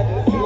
Yeah.